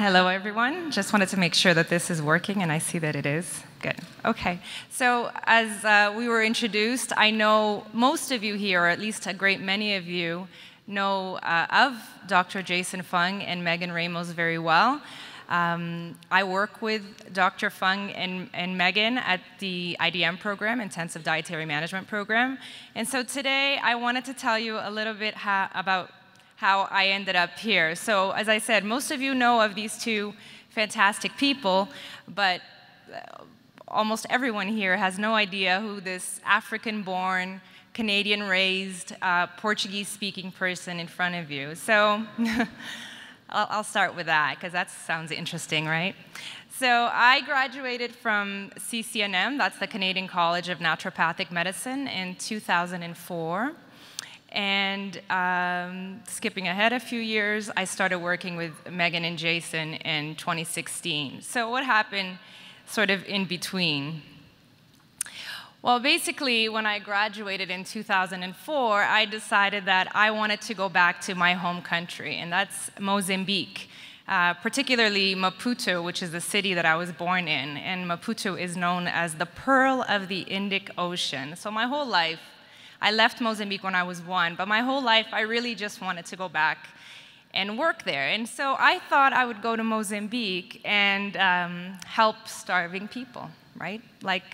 Hello, everyone. Just wanted to make sure that this is working, and I see that it is. Good. Okay. So, as uh, we were introduced, I know most of you here, or at least a great many of you, know uh, of Dr. Jason Fung and Megan Ramos very well. Um, I work with Dr. Fung and, and Megan at the IDM program, Intensive Dietary Management Program. And so today I wanted to tell you a little bit about how I ended up here. So, as I said, most of you know of these two fantastic people, but uh, almost everyone here has no idea who this African born, Canadian raised, uh, Portuguese speaking person in front of you. So, I'll, I'll start with that because that sounds interesting, right? So I graduated from CCNM, that's the Canadian College of Naturopathic Medicine, in 2004. And um, skipping ahead a few years, I started working with Megan and Jason in 2016. So what happened sort of in between? Well, basically, when I graduated in 2004, I decided that I wanted to go back to my home country, and that's Mozambique, uh, particularly Maputo, which is the city that I was born in. And Maputo is known as the pearl of the Indic Ocean. So my whole life, I left Mozambique when I was one, but my whole life, I really just wanted to go back and work there. And so I thought I would go to Mozambique and um, help starving people, right? Like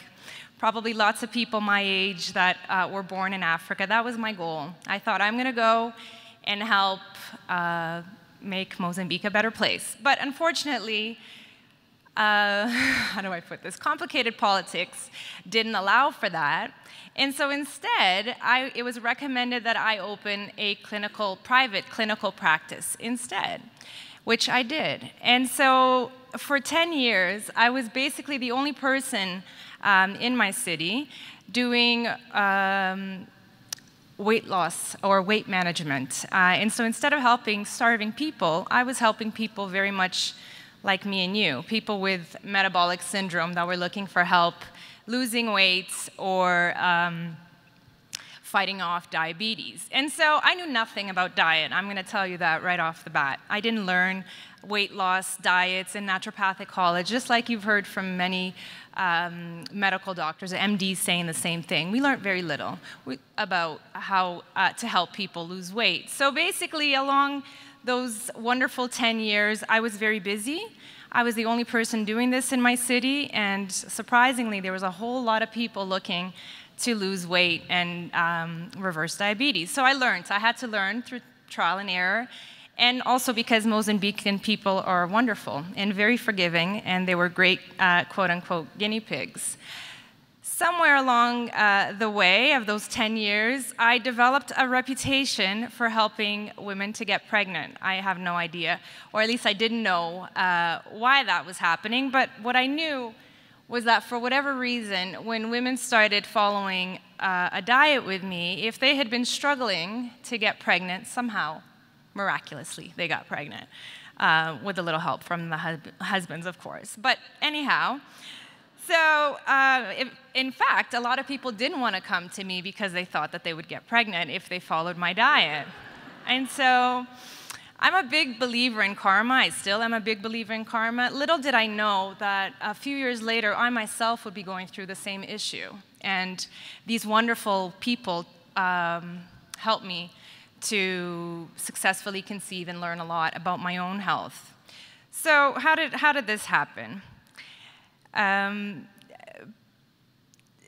probably lots of people my age that uh, were born in Africa. That was my goal. I thought I'm going to go and help uh, make Mozambique a better place. But unfortunately, uh, how do I put this? Complicated politics didn't allow for that. And so instead, I, it was recommended that I open a clinical, private clinical practice instead, which I did. And so for 10 years, I was basically the only person um, in my city doing um, weight loss or weight management. Uh, and so instead of helping starving people, I was helping people very much like me and you, people with metabolic syndrome that were looking for help losing weight or um, fighting off diabetes. And so I knew nothing about diet. I'm going to tell you that right off the bat. I didn't learn weight loss diets in naturopathic college, just like you've heard from many um, medical doctors, MDs saying the same thing. We learned very little about how uh, to help people lose weight. So basically, along those wonderful 10 years, I was very busy. I was the only person doing this in my city, and surprisingly, there was a whole lot of people looking to lose weight and um, reverse diabetes. So I learned. I had to learn through trial and error and also because Mozambican people are wonderful and very forgiving, and they were great, uh, quote unquote, guinea pigs. Somewhere along uh, the way of those 10 years, I developed a reputation for helping women to get pregnant. I have no idea, or at least I didn't know uh, why that was happening, but what I knew was that for whatever reason, when women started following uh, a diet with me, if they had been struggling to get pregnant somehow, miraculously, they got pregnant, uh, with a little help from the hus husbands, of course. But anyhow, so uh, in fact, a lot of people didn't want to come to me because they thought that they would get pregnant if they followed my diet. And so I'm a big believer in karma. I still am a big believer in karma. Little did I know that a few years later, I myself would be going through the same issue. And these wonderful people um, helped me to successfully conceive and learn a lot about my own health. So, how did, how did this happen? Um,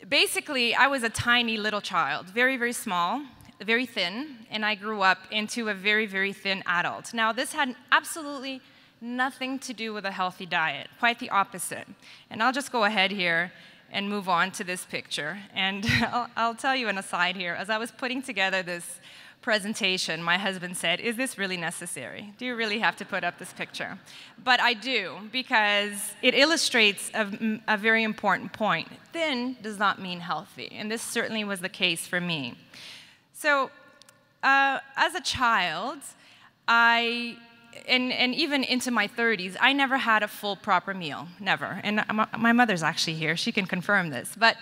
basically, I was a tiny little child, very, very small, very thin, and I grew up into a very, very thin adult. Now, this had absolutely nothing to do with a healthy diet, quite the opposite. And I'll just go ahead here and move on to this picture. And I'll, I'll tell you an aside here. As I was putting together this presentation, my husband said, Is this really necessary? Do you really have to put up this picture? But I do, because it illustrates a, a very important point. Thin does not mean healthy, and this certainly was the case for me. So, uh, as a child, I and, and, even into my 30s, I never had a full proper meal, never. And my mother's actually here, she can confirm this. But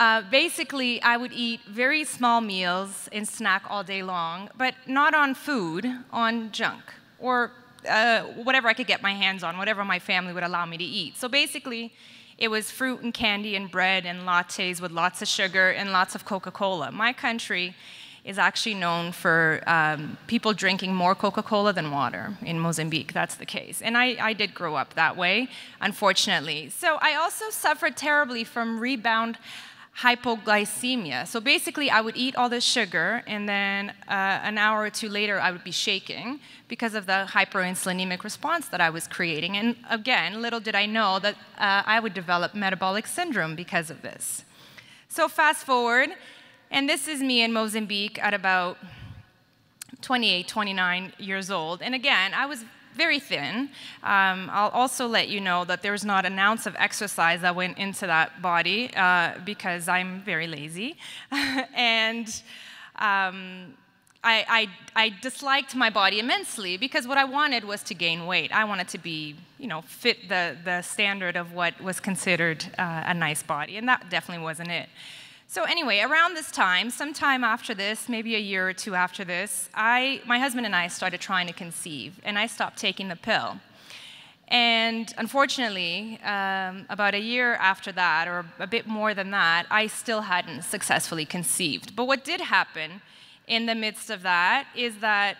uh, basically, I would eat very small meals and snack all day long, but not on food, on junk or uh, whatever I could get my hands on, whatever my family would allow me to eat. So basically, it was fruit and candy and bread and lattes with lots of sugar and lots of Coca Cola. My country is actually known for um, people drinking more Coca Cola than water in Mozambique. That's the case. And I, I did grow up that way, unfortunately. So I also suffered terribly from rebound hypoglycemia. So basically, I would eat all this sugar, and then uh, an hour or two later, I would be shaking because of the hyperinsulinemic response that I was creating. And again, little did I know that uh, I would develop metabolic syndrome because of this. So fast forward, and this is me in Mozambique at about 28, 29 years old. And again, I was very thin. Um, I'll also let you know that there's not an ounce of exercise that went into that body uh, because I'm very lazy. and um, I, I, I, disliked my body immensely because what I wanted was to gain weight. I wanted to be, you know, fit the, the standard of what was considered uh, a nice body, and that definitely wasn't it. So anyway, around this time, sometime after this, maybe a year or two after this, I, my husband and I started trying to conceive, and I stopped taking the pill. And unfortunately, um, about a year after that, or a bit more than that, I still hadn't successfully conceived. But what did happen in the midst of that is that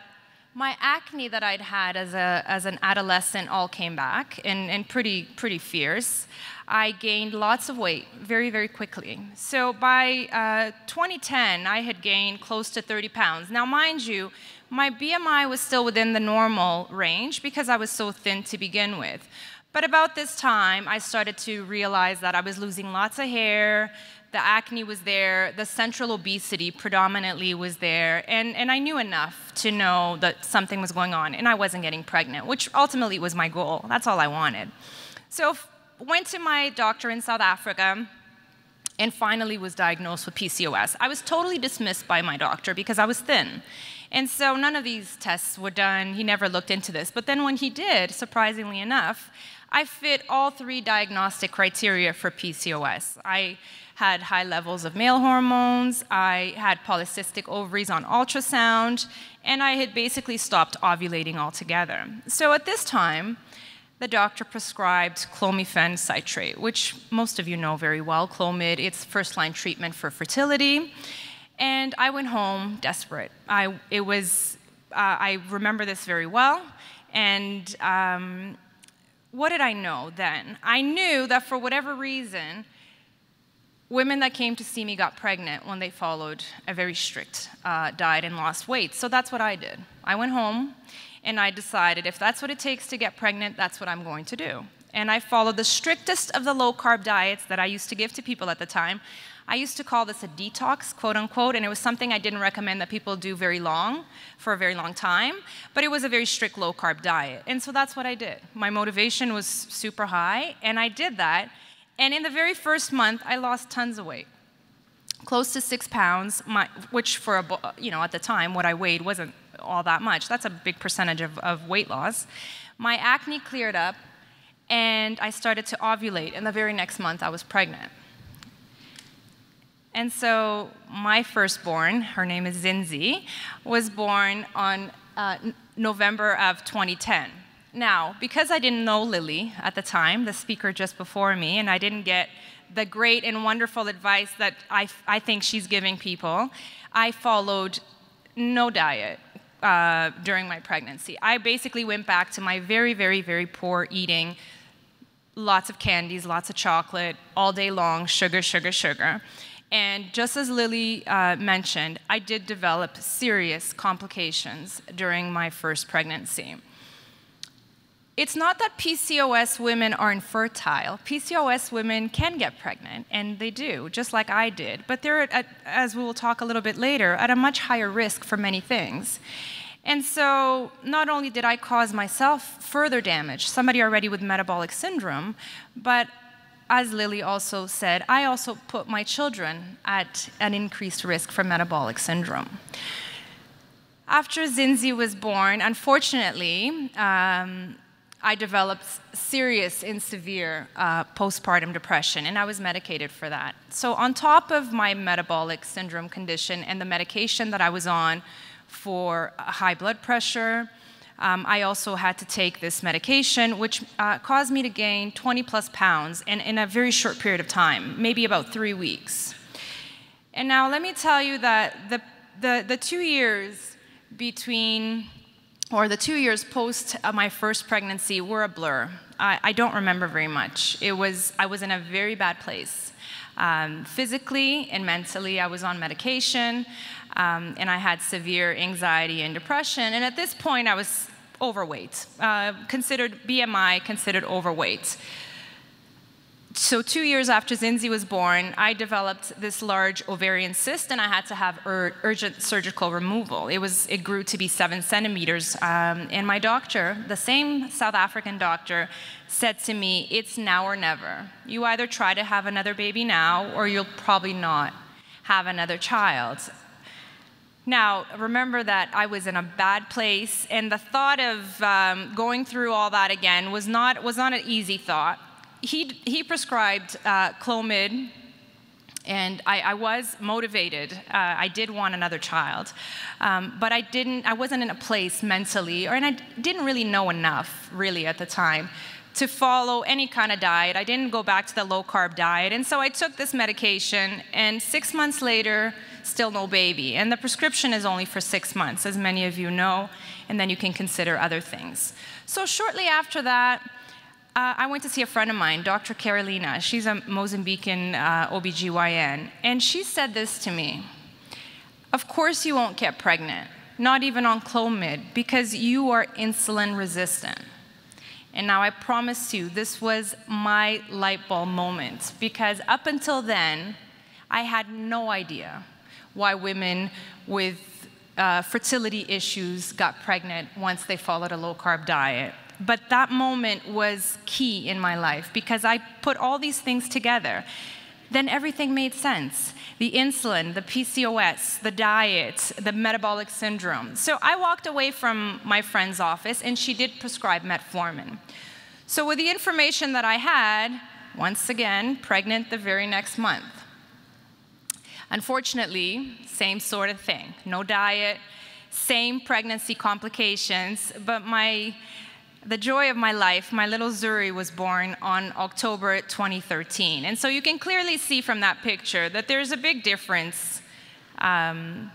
my acne that I'd had as, a, as an adolescent all came back and, and pretty, pretty fierce. I gained lots of weight very, very quickly. So by uh, 2010, I had gained close to 30 pounds. Now, mind you, my BMI was still within the normal range because I was so thin to begin with. But about this time, I started to realize that I was losing lots of hair, the acne was there, the central obesity predominantly was there, and, and I knew enough to know that something was going on, and I wasn't getting pregnant, which ultimately was my goal. That's all I wanted. So went to my doctor in South Africa, and finally was diagnosed with PCOS. I was totally dismissed by my doctor because I was thin. And so none of these tests were done. He never looked into this. But then when he did, surprisingly enough, I fit all three diagnostic criteria for PCOS. I had high levels of male hormones, I had polycystic ovaries on ultrasound, and I had basically stopped ovulating altogether. So at this time, the doctor prescribed clomiphene citrate, which most of you know very well, Clomid. It's first-line treatment for fertility. And I went home desperate. I, it was, uh, I remember this very well. And um, what did I know then? I knew that for whatever reason, women that came to see me got pregnant when they followed a very strict uh, diet and lost weight. So that's what I did. I went home and I decided if that's what it takes to get pregnant, that's what I'm going to do. And I followed the strictest of the low carb diets that I used to give to people at the time. I used to call this a detox, quote unquote, and it was something I didn't recommend that people do very long, for a very long time, but it was a very strict low carb diet. And so that's what I did. My motivation was super high, and I did that. And in the very first month, I lost tons of weight, close to six pounds, my, which for a, you know at the time what I weighed wasn't all that much. That's a big percentage of, of weight loss. My acne cleared up, and I started to ovulate. And the very next month, I was pregnant. And so my firstborn, her name is Zinzi, was born on uh, November of 2010. Now, because I didn't know Lily at the time, the speaker just before me, and I didn't get the great and wonderful advice that I, I think she's giving people, I followed no diet uh, during my pregnancy. I basically went back to my very, very, very poor eating lots of candies, lots of chocolate, all day long, sugar, sugar, sugar. And just as Lily uh, mentioned, I did develop serious complications during my first pregnancy. It's not that PCOS women are infertile. PCOS women can get pregnant, and they do, just like I did. But they're, at, as we will talk a little bit later, at a much higher risk for many things. And so, not only did I cause myself further damage, somebody already with metabolic syndrome, but as Lily also said, I also put my children at an increased risk for metabolic syndrome. After Zinzi was born, unfortunately, um, I developed serious and severe uh, postpartum depression, and I was medicated for that. So, on top of my metabolic syndrome condition and the medication that I was on for high blood pressure, um, I also had to take this medication, which uh, caused me to gain 20 plus pounds in, in a very short period of time, maybe about three weeks. And now let me tell you that the, the, the two years between, or the two years post my first pregnancy were a blur. I, I don't remember very much. It was, I was in a very bad place. Um, physically and mentally, I was on medication, um, and I had severe anxiety and depression. And at this point, I was overweight, uh, considered BMI considered overweight. So two years after Zinzi was born, I developed this large ovarian cyst, and I had to have ur urgent surgical removal. It was it grew to be seven centimeters, um, and my doctor, the same South African doctor, said to me, "It's now or never. You either try to have another baby now, or you'll probably not have another child." Now, remember that I was in a bad place, and the thought of um, going through all that again was not, was not an easy thought. He, he prescribed uh, Clomid, and I, I was motivated. Uh, I did want another child, um, but I didn't. I wasn't in a place mentally, or and I didn't really know enough, really, at the time, to follow any kind of diet. I didn't go back to the low carb diet, and so I took this medication. And six months later, still no baby. And the prescription is only for six months, as many of you know, and then you can consider other things. So shortly after that, uh, I went to see a friend of mine, Dr. Carolina. She's a Mozambican uh, OBGYN, and she said this to me Of course, you won't get pregnant, not even on Clomid, because you are insulin resistant. And now I promise you, this was my light bulb moment, because up until then, I had no idea why women with uh, fertility issues got pregnant once they followed a low carb diet. But that moment was key in my life because I put all these things together. Then everything made sense the insulin, the PCOS, the diet, the metabolic syndrome. So I walked away from my friend's office and she did prescribe metformin. So, with the information that I had, once again, pregnant the very next month. Unfortunately, same sort of thing. No diet, same pregnancy complications, but my the joy of my life, my little Zuri was born on October 2013. And so you can clearly see from that picture that there's a big difference, um,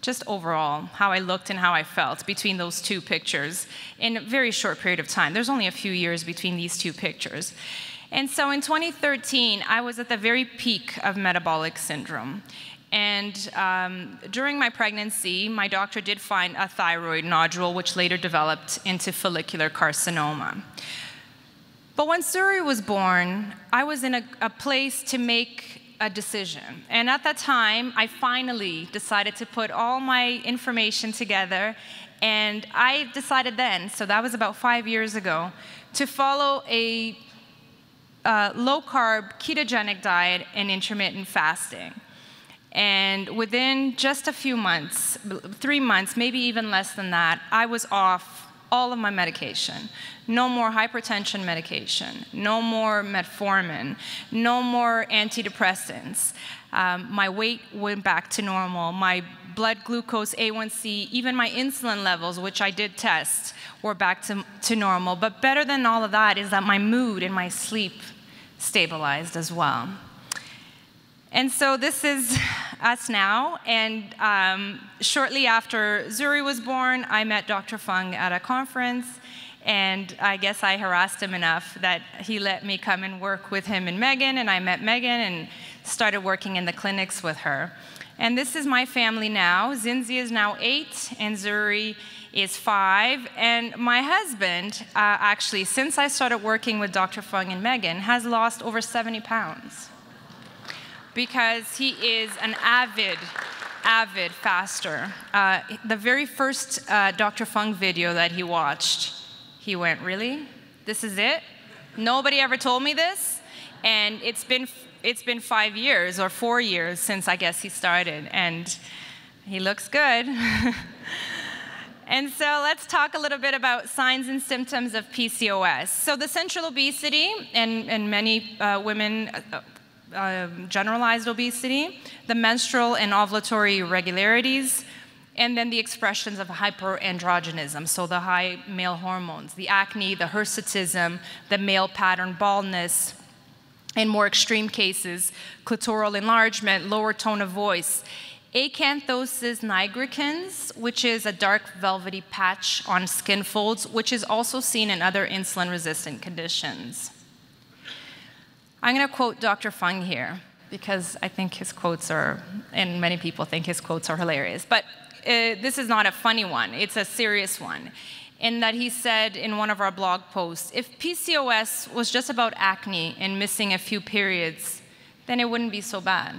just overall, how I looked and how I felt between those two pictures in a very short period of time. There's only a few years between these two pictures. And so in 2013, I was at the very peak of metabolic syndrome. And um, during my pregnancy, my doctor did find a thyroid nodule, which later developed into follicular carcinoma. But when Zuri was born, I was in a, a place to make a decision. And at that time, I finally decided to put all my information together. And I decided then, so that was about five years ago, to follow a uh, low carb, ketogenic diet and intermittent fasting. And within just a few months, three months, maybe even less than that, I was off all of my medication. No more hypertension medication, no more metformin, no more antidepressants. Um, my weight went back to normal. My blood glucose, A1C, even my insulin levels, which I did test, were back to, to normal. But better than all of that is that my mood and my sleep stabilized as well. And so this is us now. And um, shortly after Zuri was born, I met Dr. Fung at a conference. And I guess I harassed him enough that he let me come and work with him and Megan. And I met Megan and started working in the clinics with her. And this is my family now. Zinzi is now eight, and Zuri is five. And my husband, uh, actually, since I started working with Dr. Fung and Megan, has lost over 70 pounds because he is an avid, avid faster. Uh, the very first uh, Dr. Fung video that he watched, he went, Really? This is it? Nobody ever told me this? And it's been, it's been five years or four years since I guess he started, and he looks good. And so let's talk a little bit about signs and symptoms of PCOS. So the central obesity, and, and many uh, women uh, uh, generalized obesity, the menstrual and ovulatory irregularities, and then the expressions of hyperandrogenism, so the high male hormones, the acne, the hirsutism, the male pattern baldness, in more extreme cases, clitoral enlargement, lower tone of voice. Acanthosis nigricans, which is a dark velvety patch on skin folds, which is also seen in other insulin resistant conditions. I'm going to quote Dr. Fung here because I think his quotes are, and many people think his quotes are hilarious. But uh, this is not a funny one, it's a serious one. In that he said in one of our blog posts if PCOS was just about acne and missing a few periods, then it wouldn't be so bad.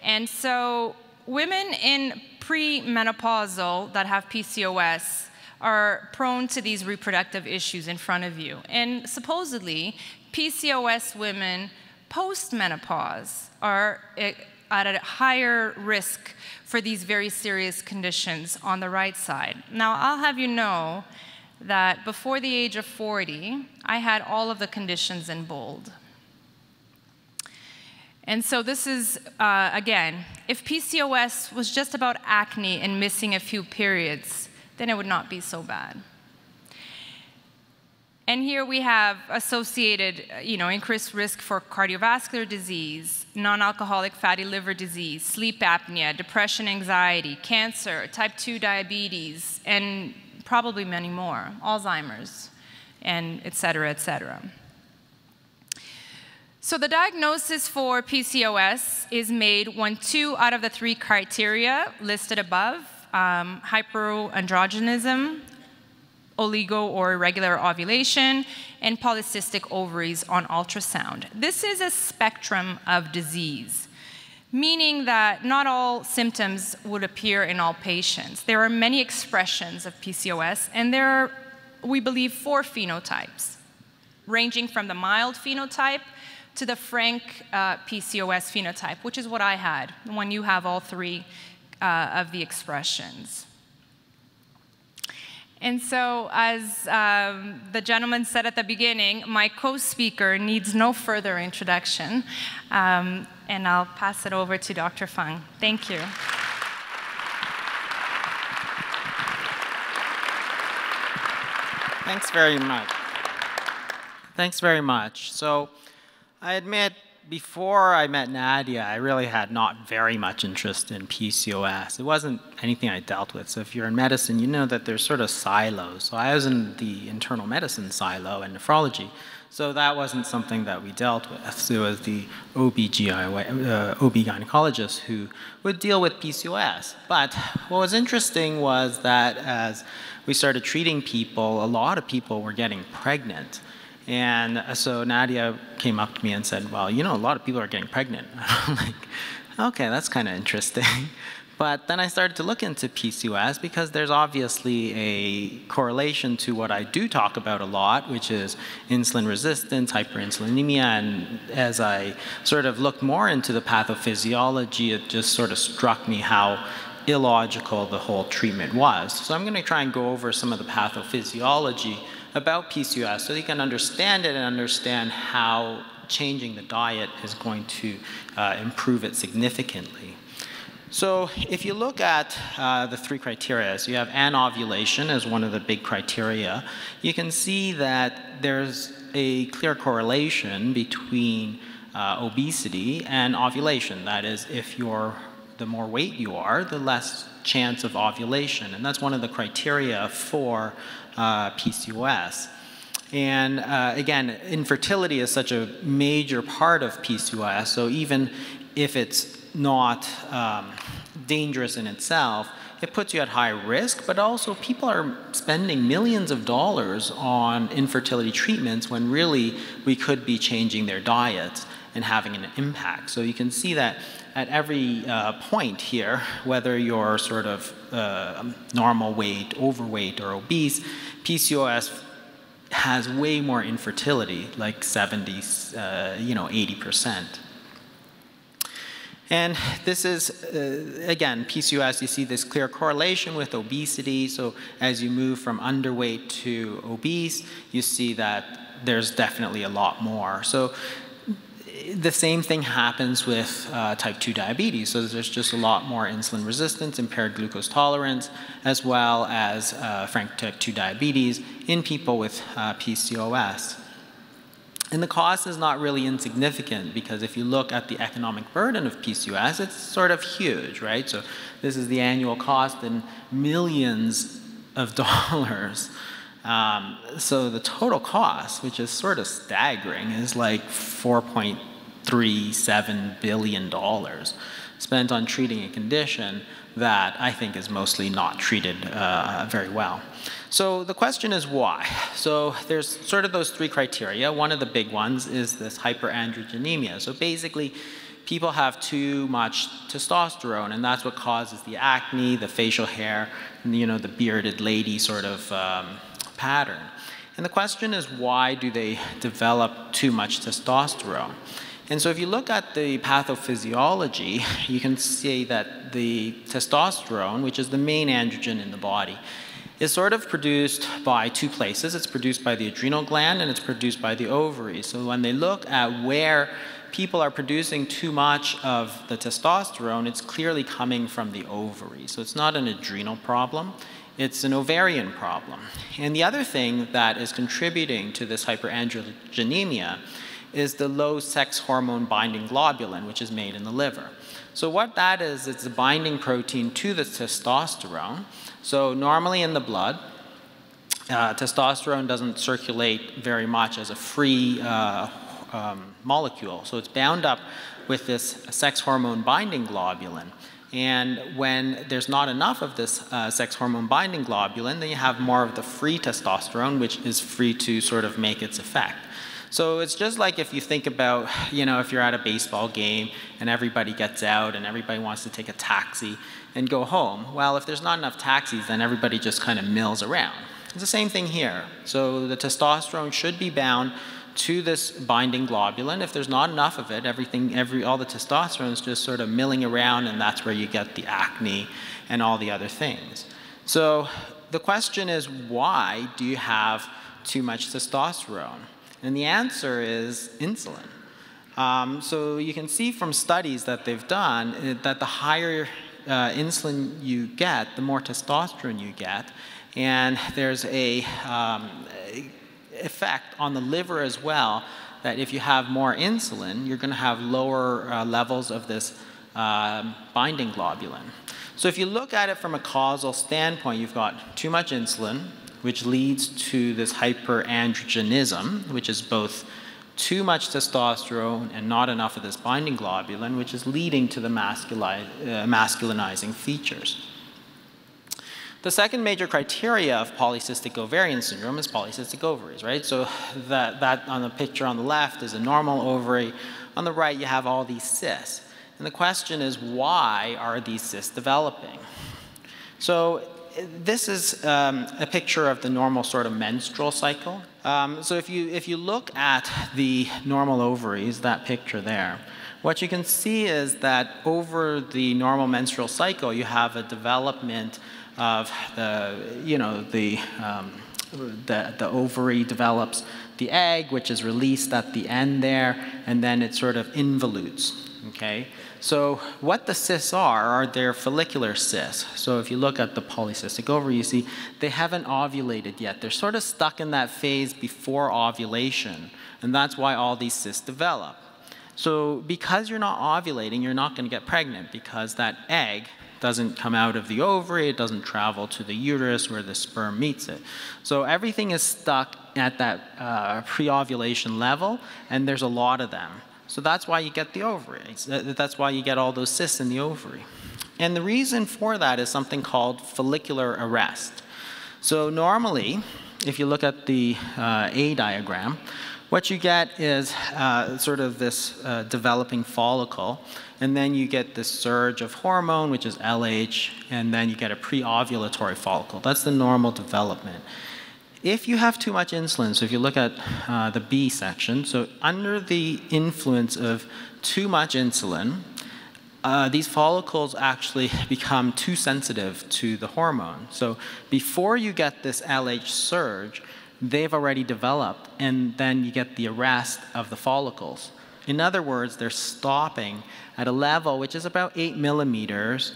And so, women in premenopausal that have PCOS are prone to these reproductive issues in front of you. And supposedly, PCOS women post menopause are at a higher risk for these very serious conditions on the right side. Now, I'll have you know that before the age of 40, I had all of the conditions in bold. And so, this is, uh, again, if PCOS was just about acne and missing a few periods, then it would not be so bad. And here we have associated, uh, you know, increased risk for cardiovascular disease, non-alcoholic fatty liver disease, sleep apnea, depression, anxiety, cancer, type 2 diabetes, and probably many more, Alzheimer's, and et cetera, et cetera. So the diagnosis for PCOS is made when two out of the three criteria listed above, um, hyperandrogenism, oligo or irregular ovulation, and polycystic ovaries on ultrasound. This is a spectrum of disease, meaning that not all symptoms would appear in all patients. There are many expressions of PCOS, and there are, we believe, four phenotypes, ranging from the mild phenotype to the frank uh, PCOS phenotype, which is what I had when you have all three uh, of the expressions. And so, as um, the gentleman said at the beginning, my co speaker needs no further introduction. Um, and I'll pass it over to Dr. Fung. Thank you. Thanks very much. Thanks very much. So, I admit before I met Nadia, I really had not very much interest in PCOS. It wasn't anything I dealt with. So if you're in medicine, you know that there's sort of silos. So I was in the internal medicine silo and nephrology. So that wasn't something that we dealt with. So it was the OB-GY, uh, OB gynecologists who would deal with PCOS. But what was interesting was that as we started treating people, a lot of people were getting pregnant. And uh, so Nadia came up to me and said, Well, you know, a lot of people are getting pregnant. I'm like, Okay, that's kind of interesting. But then I started to look into PCOS because there's obviously a correlation to what I do talk about a lot, which is insulin resistance, hyperinsulinemia. And as I sort of looked more into the pathophysiology, it just sort of struck me how illogical the whole treatment was. So I'm going to try and go over some of the pathophysiology about PCOS so you can understand it and understand how changing the diet is going to uh, improve it significantly. So if you look at uh, the three criteria, so you have anovulation as one of the big criteria, you can see that there's a clear correlation between uh, obesity and ovulation. That is, if you're the more weight you are, the less chance of ovulation. And that's one of the criteria for uh, PCOS. And uh, again, infertility is such a major part of PCOS, so even if it's not um, dangerous in itself, it puts you at high risk, but also people are spending millions of dollars on infertility treatments when really we could be changing their diets and having an impact. So you can see that at every uh, point here, whether you're sort of uh, normal weight, overweight, or obese, PCOS has way more infertility, like 70, uh, you know, 80%. And this is, uh, again, PCOS, you see this clear correlation with obesity. So as you move from underweight to obese, you see that there's definitely a lot more. So the same thing happens with uh, type 2 diabetes. So there's just a lot more insulin resistance, impaired glucose tolerance, as well as uh, frank type 2 diabetes in people with uh, PCOS. And the cost is not really insignificant because if you look at the economic burden of PCOS, it's sort of huge, right? So this is the annual cost in millions of dollars. Um, so the total cost, which is sort of staggering, is like 4.37 billion dollars spent on treating a condition that I think is mostly not treated uh, very well. So the question is why? So there's sort of those three criteria. One of the big ones is this hyperandrogenemia. So basically, people have too much testosterone, and that's what causes the acne, the facial hair, you know, the bearded lady sort of um, pattern. And the question is why do they develop too much testosterone? And so if you look at the pathophysiology, you can see that the testosterone, which is the main androgen in the body, is sort of produced by two places. It's produced by the adrenal gland and it's produced by the ovaries. So when they look at where people are producing too much of the testosterone, it's clearly coming from the ovaries. So it's not an adrenal problem, it's an ovarian problem. And the other thing that is contributing to this hyperandrogenemia is the low sex hormone binding globulin, which is made in the liver. So what that is, it's a binding protein to the testosterone. So normally in the blood, uh, testosterone doesn't circulate very much as a free uh, um, molecule. So it's bound up with this sex hormone binding globulin. And when there's not enough of this uh, sex hormone binding globulin, then you have more of the free testosterone, which is free to sort of make its effect. So it's just like if you think about, you know, if you're at a baseball game and everybody gets out and everybody wants to take a taxi and go home. Well, if there's not enough taxis, then everybody just kind of mills around. It's the same thing here. So the testosterone should be bound to this binding globulin. If there's not enough of it, everything, every, all the testosterone is just sort of milling around, and that's where you get the acne and all the other things. So the question is, why do you have too much testosterone? And the answer is insulin. Um, so you can see from studies that they've done uh, that the higher uh, insulin you get, the more testosterone you get. And there's a, um, effect on the liver as well, that if you have more insulin, you're going to have lower uh, levels of this uh, binding globulin. So if you look at it from a causal standpoint, you've got too much insulin, which leads to this hyperandrogenism, which is both too much testosterone and not enough of this binding globulin, which is leading to the uh, masculinizing features. The second major criteria of polycystic ovarian syndrome is polycystic ovaries, right? So that, that on the picture on the left is a normal ovary. On the right, you have all these cysts. And the question is, why are these cysts developing? So this is um, a picture of the normal sort of menstrual cycle. Um, so if you, if you look at the normal ovaries, that picture there, what you can see is that over the normal menstrual cycle, you have a development of the, you know, the, um, the, the ovary develops the egg, which is released at the end there, and then it sort of involutes, okay? So what the cysts are, are their follicular cysts. So if you look at the polycystic ovary, you see they haven't ovulated yet. They're sort of stuck in that phase before ovulation, and that's why all these cysts develop. So because you're not ovulating, you're not going to get pregnant because that egg doesn't come out of the ovary, it doesn't travel to the uterus where the sperm meets it. So everything is stuck at that uh, pre-ovulation level, and there's a lot of them. So that's why you get the ovaries. That's why you get all those cysts in the ovary. And the reason for that is something called follicular arrest. So normally, if you look at the uh, A diagram, what you get is uh, sort of this uh, developing follicle, and then you get this surge of hormone, which is LH, and then you get a pre-ovulatory follicle. That's the normal development. If you have too much insulin, so if you look at uh, the B section, so under the influence of too much insulin, uh, these follicles actually become too sensitive to the hormone. So before you get this LH surge, they've already developed, and then you get the arrest of the follicles. In other words, they're stopping at a level which is about 8 millimeters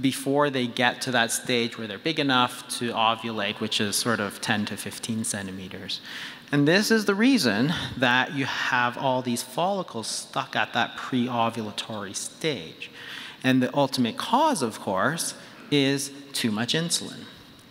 before they get to that stage where they're big enough to ovulate, which is sort of 10 to 15 centimeters. And this is the reason that you have all these follicles stuck at that pre ovulatory stage. And the ultimate cause, of course, is too much insulin.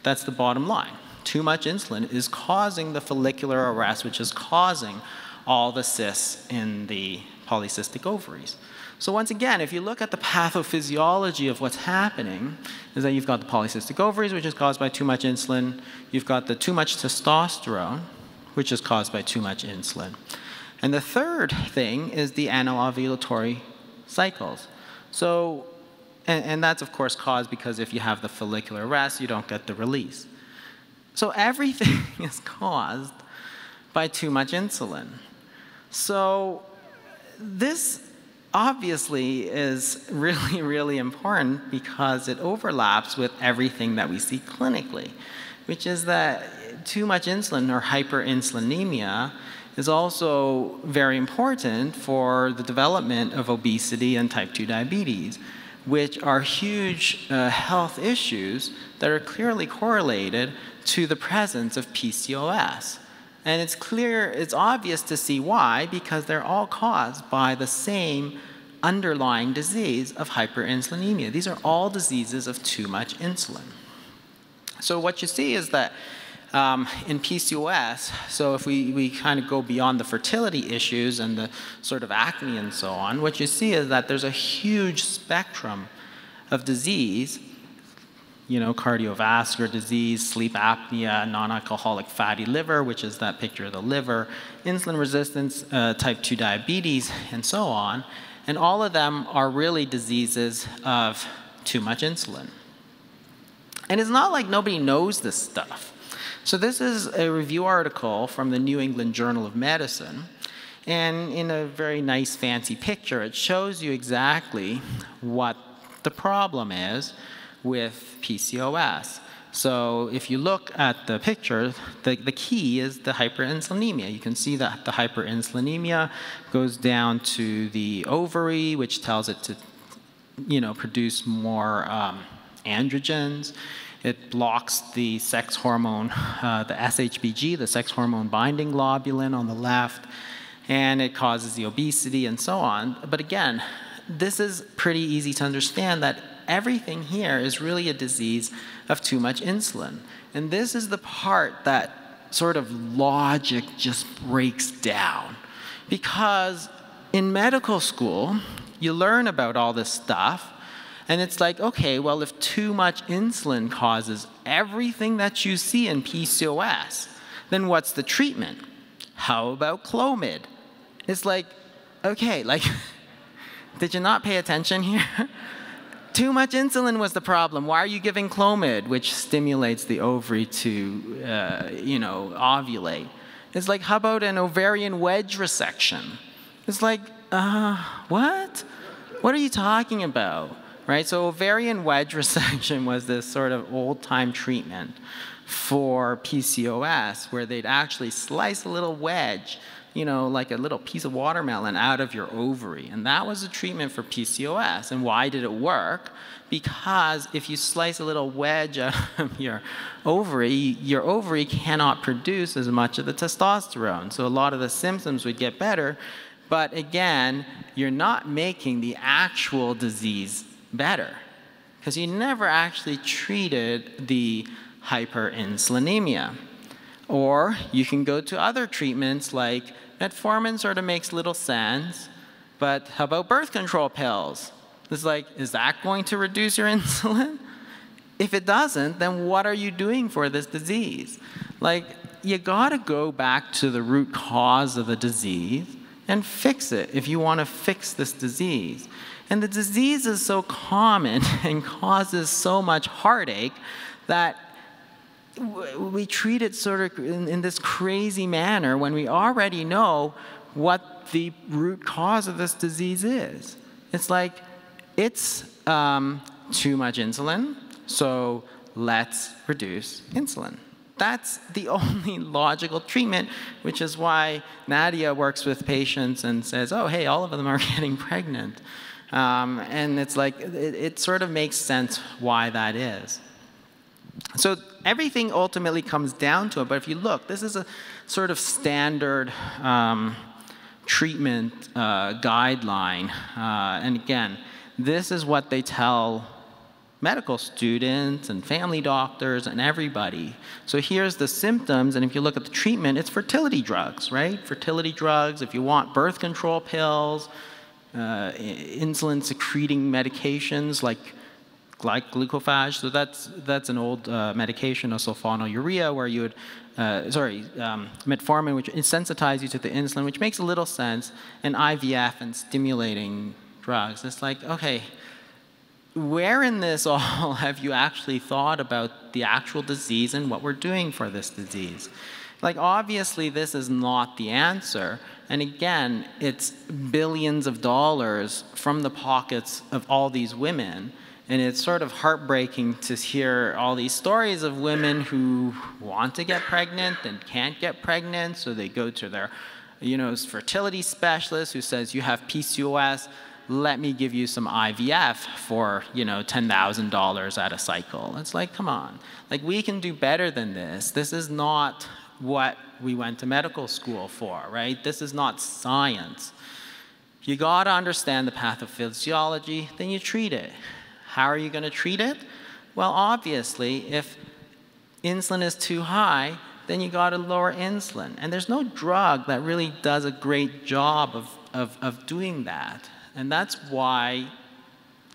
That's the bottom line. Too much insulin is causing the follicular arrest, which is causing all the cysts in the polycystic ovaries. So once again, if you look at the pathophysiology of what's happening, is that you've got the polycystic ovaries, which is caused by too much insulin. You've got the too much testosterone, which is caused by too much insulin. And the third thing is the anovulatory cycles. So, and, and that's of course caused because if you have the follicular arrest, you don't get the release. So everything is caused by too much insulin. So this obviously is really, really important because it overlaps with everything that we see clinically, which is that too much insulin or hyperinsulinemia is also very important for the development of obesity and type 2 diabetes, which are huge uh, health issues that are clearly correlated to the presence of PCOS. And it's clear, it's obvious to see why, because they're all caused by the same underlying disease of hyperinsulinemia. These are all diseases of too much insulin. So what you see is that um, in PCOS, so if we, we kind of go beyond the fertility issues and the sort of acne and so on, what you see is that there's a huge spectrum of disease you know, cardiovascular disease, sleep apnea, non-alcoholic fatty liver, which is that picture of the liver, insulin resistance, uh, type 2 diabetes, and so on. And all of them are really diseases of too much insulin. And it's not like nobody knows this stuff. So this is a review article from the New England Journal of Medicine. And in a very nice fancy picture, it shows you exactly what the problem is with PCOS. So if you look at the picture, the, the key is the hyperinsulinemia. You can see that the hyperinsulinemia goes down to the ovary, which tells it to, you know, produce more um, androgens. It blocks the sex hormone, uh, the SHBG, the sex hormone binding globulin on the left, and it causes the obesity and so on. But again, this is pretty easy to understand that everything here is really a disease of too much insulin. And this is the part that sort of logic just breaks down. Because in medical school, you learn about all this stuff, and it's like, okay, well, if too much insulin causes everything that you see in PCOS, then what's the treatment? How about Clomid? It's like, okay, like, did you not pay attention here? Too much insulin was the problem. Why are you giving Clomid, which stimulates the ovary to, uh, you know, ovulate? It's like, how about an ovarian wedge resection? It's like, uh, what? What are you talking about? Right? So, ovarian wedge resection was this sort of old time treatment for PCOS where they'd actually slice a little wedge you know, like a little piece of watermelon out of your ovary. And that was a treatment for PCOS. And why did it work? Because if you slice a little wedge out of your ovary, your ovary cannot produce as much of the testosterone. So a lot of the symptoms would get better. But again, you're not making the actual disease better because you never actually treated the hyperinsulinemia. Or you can go to other treatments like metformin sort of makes little sense, but how about birth control pills? It's like, is that going to reduce your insulin? If it doesn't, then what are you doing for this disease? Like, you gotta go back to the root cause of the disease and fix it if you wanna fix this disease. And the disease is so common and causes so much heartache that we treat it sort of in, in, this crazy manner when we already know what the root cause of this disease is. It's like it's um, too much insulin, so let's reduce insulin. that's the only logical treatment, which is why Nadia works with patients and says, oh, hey, all of them are getting pregnant. Um, and it's like, it, it sort of makes sense why that is. So everything ultimately comes down to it. But if you look, this is a sort of standard um, treatment uh, guideline. Uh, and again, this is what they tell medical students and family doctors and everybody. So here's the symptoms, and if you look at the treatment, it's fertility drugs, right? Fertility drugs, if you want birth control pills, uh, insulin secreting medications like like glucophage. So that's that's an old uh, medication of sulfonylurea where you would, uh, sorry, um, metformin, which insensitize you to the insulin, which makes a little sense, and IVF and stimulating drugs. It's like okay, where in this all have you actually thought about the actual disease and what we're doing for this disease? Like obviously this is not the answer. And again, it's billions of dollars from the pockets of all these women and it's sort of heartbreaking to hear all these stories of women who want to get pregnant and can't get pregnant, so they go to their you know, fertility specialist who says, you have PCOS, let me give you some IVF for, you know, $10,000 at a cycle. It's like, come on. Like, we can do better than this. This is not what we went to medical school for, right? This is not science. You gotta understand the pathophysiology, then you treat it. How are you going to treat it? Well, obviously, if insulin is too high, then you got to lower insulin. And there's no drug that really does a great job of, of, of doing that. And that's why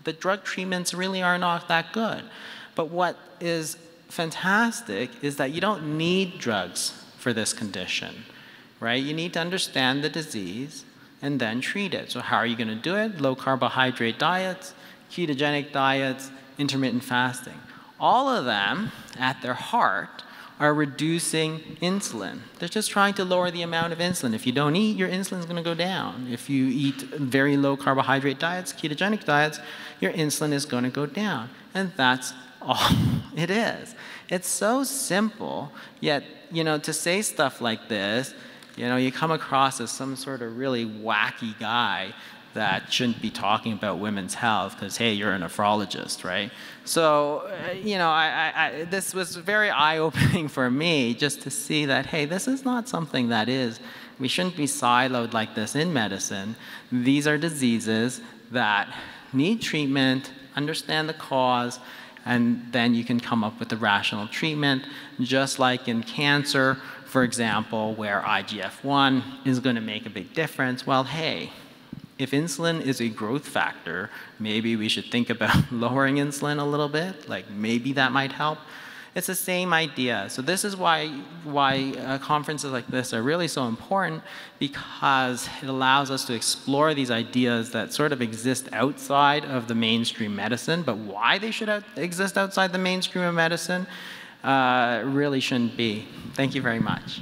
the drug treatments really are not that good. But what is fantastic is that you don't need drugs for this condition, right? You need to understand the disease and then treat it. So how are you going to do it? Low carbohydrate diets, ketogenic diets, intermittent fasting. All of them, at their heart, are reducing insulin. They're just trying to lower the amount of insulin. If you don't eat, your insulin is going to go down. If you eat very low carbohydrate diets, ketogenic diets, your insulin is going to go down. And that's all it is. It's so simple, yet, you know, to say stuff like this, you know, you come across as some sort of really wacky guy that shouldn't be talking about women's health because hey you're a nephrologist right? So uh, you know I, I, this was very eye-opening for me just to see that hey this is not something that is we shouldn't be siloed like this in medicine. These are diseases that need treatment understand the cause and then you can come up with a rational treatment just like in cancer for example where igf-1 is going to make a big difference. Well hey if insulin is a growth factor, maybe we should think about lowering insulin a little bit. Like maybe that might help. It's the same idea. So this is why why uh, conferences like this are really so important because it allows us to explore these ideas that sort of exist outside of the mainstream medicine, but why they should out exist outside the mainstream of medicine uh, really shouldn't be. Thank you very much.